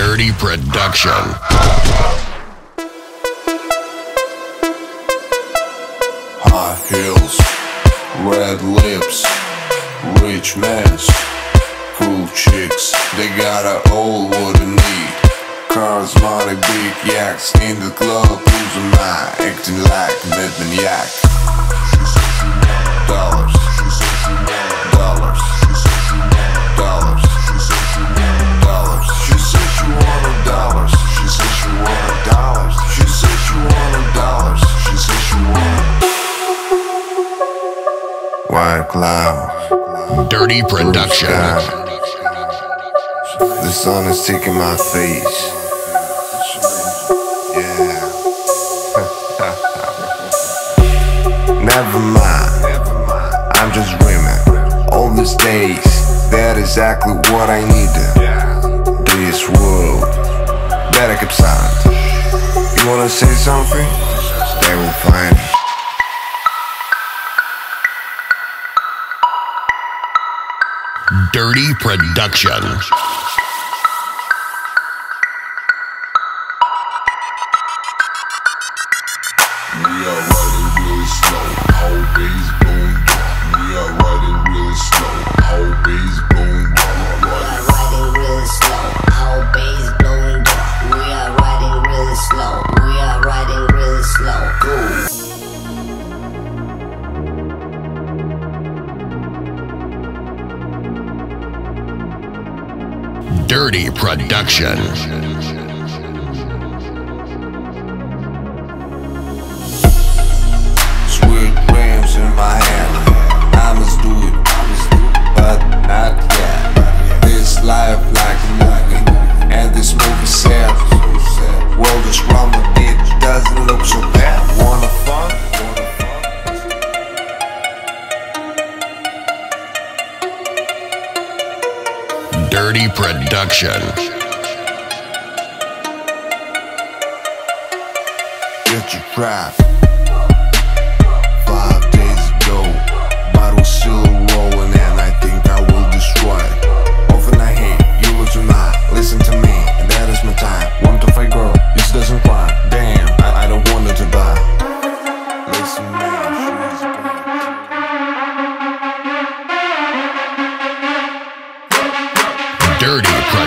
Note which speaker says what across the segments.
Speaker 1: Dirty Production.
Speaker 2: High heels, red lips, rich mans, cool chicks. They got a all what need. Cars, money, big yaks in the club, losing mind, acting like mad maniac. She said she dollars. White cloud.
Speaker 1: Dirty Production.
Speaker 2: The sun is taking my face. Yeah. Never mind. I'm just dreaming. All these days, that is exactly what I need. This world better keep silent. You wanna say something? They will find it.
Speaker 1: Dirty Production.
Speaker 2: We are riding really slow, bass boom. We are riding really slow, whole
Speaker 1: Dirty Production. Production.
Speaker 2: Get your trap.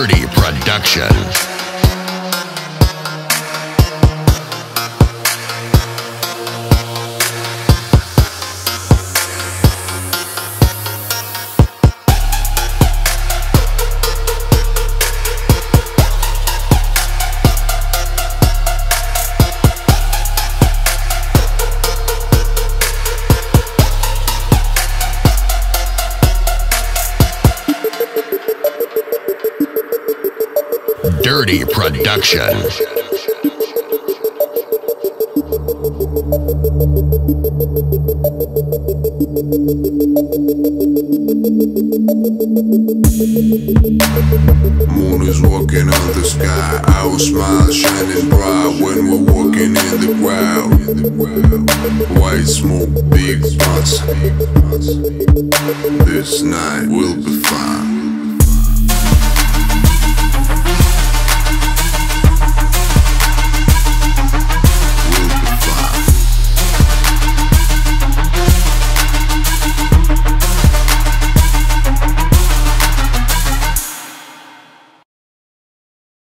Speaker 1: Dirty Production. Dirty Production.
Speaker 2: Moon is walking on the sky. Our smile shining bright when we're walking in the crowd. White smoke, big butts. This night will be.